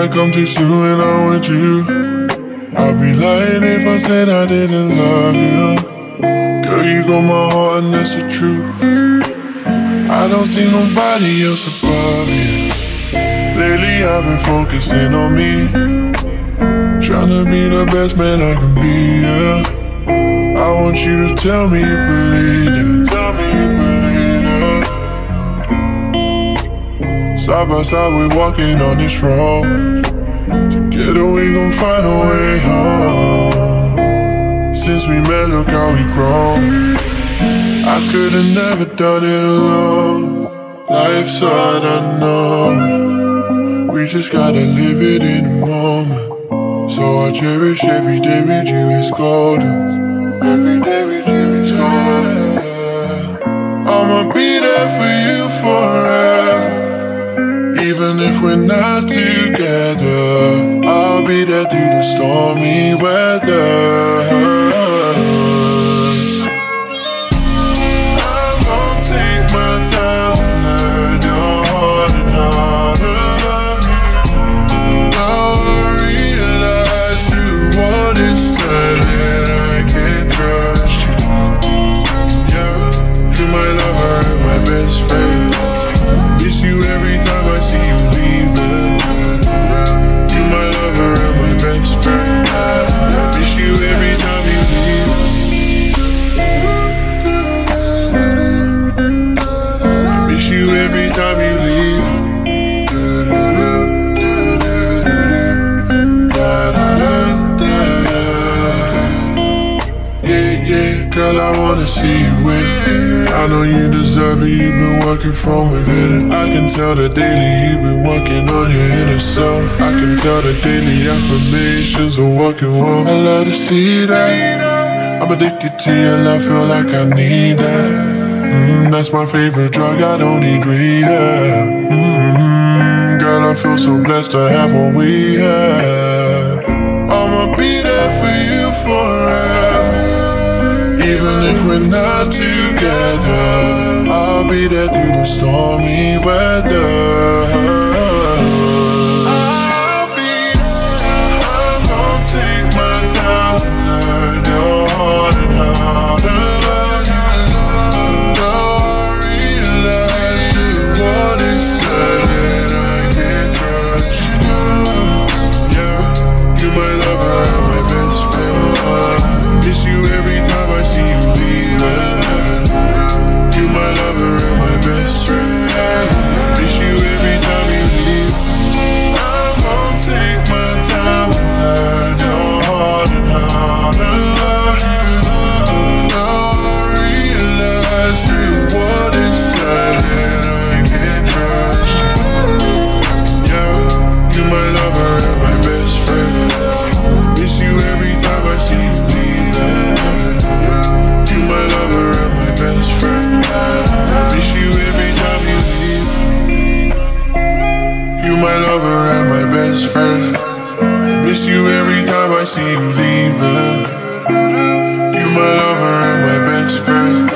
might come too soon and I want you. I'd be lying if I said I didn't love you. Girl, you got my heart and that's the truth. I don't see nobody else above you. Lately I've been focusing on me. Trying to be the best man I can be, yeah. I want you to tell me you believe. Tell me you believe Side by side, we're walking on this road. Together, we gon' find a way home. Since we met, look how we grown. I could've never done it alone. Life's hard, I know. We just gotta live it in the moment. So I cherish every day with you, it's golden. Every day with you is golden. I'ma be there for you forever. We're not together, I'll be there through the stormy weather. Yeah, girl, I wanna see you win. I know you deserve it, you've been working from within. I can tell the daily you've been working on your inner self. I can tell the daily affirmations are working well. I love to see that. I'm addicted to your love, feel like I need that. Mm, that's my favorite drug, I don't need rehab. Mm, girl, I feel so blessed to have what we have. I'ma be there for you forever. Be there through the stormy weather. best friend. Miss you every time I see you leaving. You my lover and my best friend.